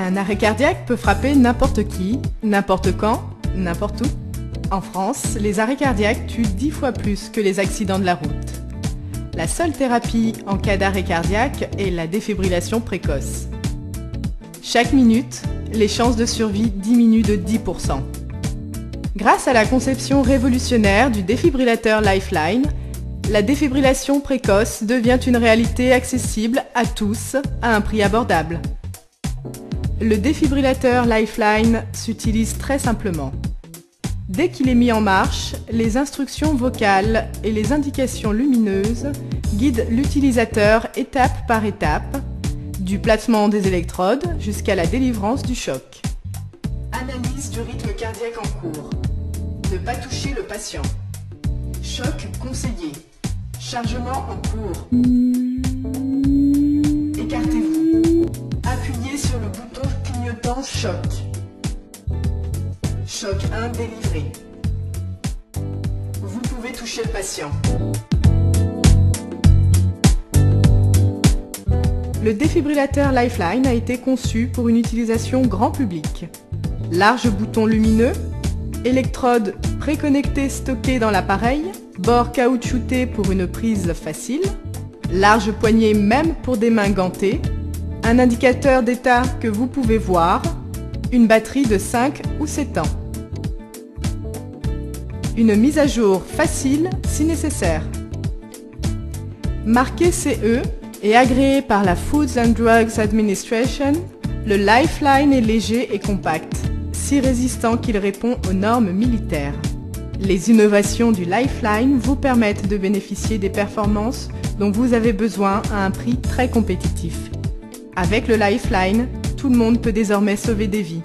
Un arrêt cardiaque peut frapper n'importe qui, n'importe quand, n'importe où. En France, les arrêts cardiaques tuent 10 fois plus que les accidents de la route. La seule thérapie en cas d'arrêt cardiaque est la défibrillation précoce. Chaque minute, les chances de survie diminuent de 10%. Grâce à la conception révolutionnaire du défibrillateur Lifeline, la défibrillation précoce devient une réalité accessible à tous à un prix abordable. Le défibrillateur Lifeline s'utilise très simplement. Dès qu'il est mis en marche, les instructions vocales et les indications lumineuses guident l'utilisateur étape par étape, du placement des électrodes jusqu'à la délivrance du choc. Analyse du rythme cardiaque en cours. Ne pas toucher le patient. Choc conseillé. Chargement en cours. Choc. Choc 1 délivré. Vous pouvez toucher le patient. Le défibrillateur Lifeline a été conçu pour une utilisation grand public. Large bouton lumineux, électrode préconnectée stockée dans l'appareil, bord caoutchouté pour une prise facile, large poignée même pour des mains gantées, un indicateur d'état que vous pouvez voir, une batterie de 5 ou 7 ans. Une mise à jour facile si nécessaire. Marqué CE et agréé par la Foods and Drugs Administration, le Lifeline est léger et compact, si résistant qu'il répond aux normes militaires. Les innovations du Lifeline vous permettent de bénéficier des performances dont vous avez besoin à un prix très compétitif. Avec le Lifeline, tout le monde peut désormais sauver des vies.